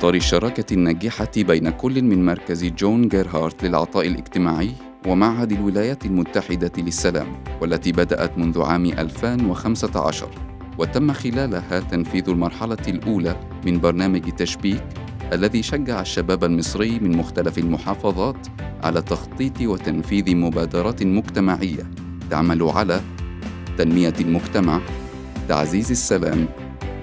إطار الشراكة الناجحة بين كل من مركز جون جيرهارت للعطاء الاجتماعي ومعهد الولايات المتحدة للسلام والتي بدأت منذ عام 2015 وتم خلالها تنفيذ المرحلة الأولى من برنامج تشبيك الذي شجع الشباب المصري من مختلف المحافظات على تخطيط وتنفيذ مبادرات مجتمعية تعمل على تنمية المجتمع، تعزيز السلام،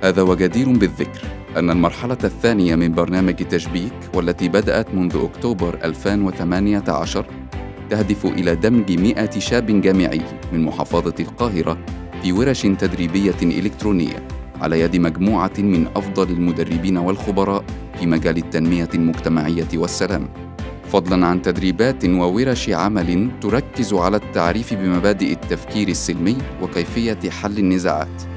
هذا وجدير بالذكر. أن المرحلة الثانية من برنامج تشبيك والتي بدأت منذ أكتوبر 2018 تهدف إلى دمج 100 شاب جامعي من محافظة القاهرة في ورش تدريبية إلكترونية على يد مجموعة من أفضل المدربين والخبراء في مجال التنمية المجتمعية والسلام. فضلا عن تدريبات وورش عمل تركز على التعريف بمبادئ التفكير السلمي وكيفية حل النزاعات.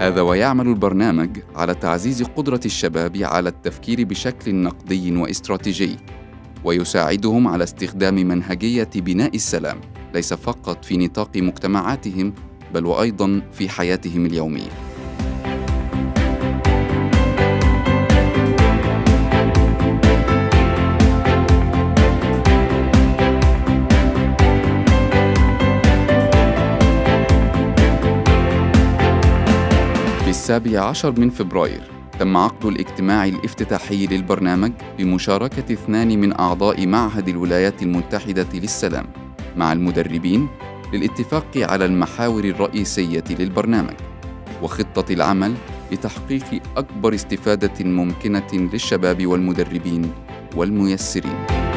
هذا ويعمل البرنامج على تعزيز قدرة الشباب على التفكير بشكل نقدي واستراتيجي ويساعدهم على استخدام منهجية بناء السلام ليس فقط في نطاق مجتمعاتهم بل وأيضا في حياتهم اليومية. السابع عشر من فبراير تم عقد الاجتماع الافتتاحي للبرنامج بمشاركة اثنان من أعضاء معهد الولايات المتحدة للسلام مع المدربين للاتفاق على المحاور الرئيسية للبرنامج وخطة العمل لتحقيق أكبر استفادة ممكنة للشباب والمدربين والميسرين.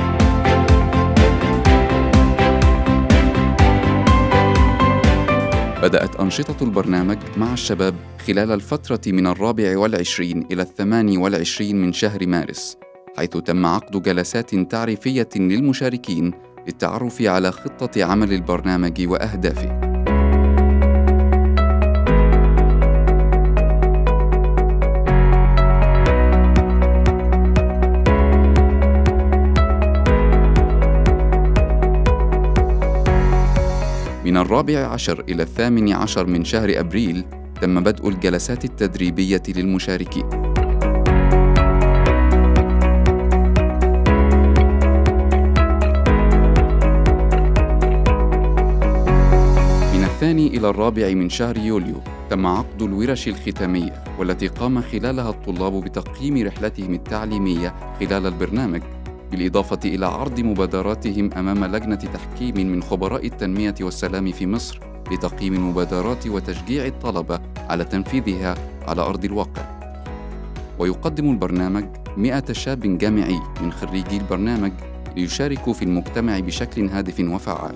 بدأت أنشطة البرنامج مع الشباب خلال الفترة من الرابع والعشرين إلى الثماني والعشرين من شهر مارس حيث تم عقد جلسات تعريفية للمشاركين للتعرف على خطة عمل البرنامج وأهدافه. من الرابع عشر إلى الثامن عشر من شهر أبريل تم بدء الجلسات التدريبية للمشاركين. من الثاني إلى الرابع من شهر يوليو تم عقد الورش الختامية والتي قام خلالها الطلاب بتقييم رحلتهم التعليمية خلال البرنامج. بالإضافة إلى عرض مبادراتهم أمام لجنة تحكيم من خبراء التنمية والسلام في مصر لتقييم المبادرات وتشجيع الطلبة على تنفيذها على أرض الواقع. ويقدم البرنامج 100 شاب جامعي من خريجي البرنامج ليشاركوا في المجتمع بشكل هادف وفعال.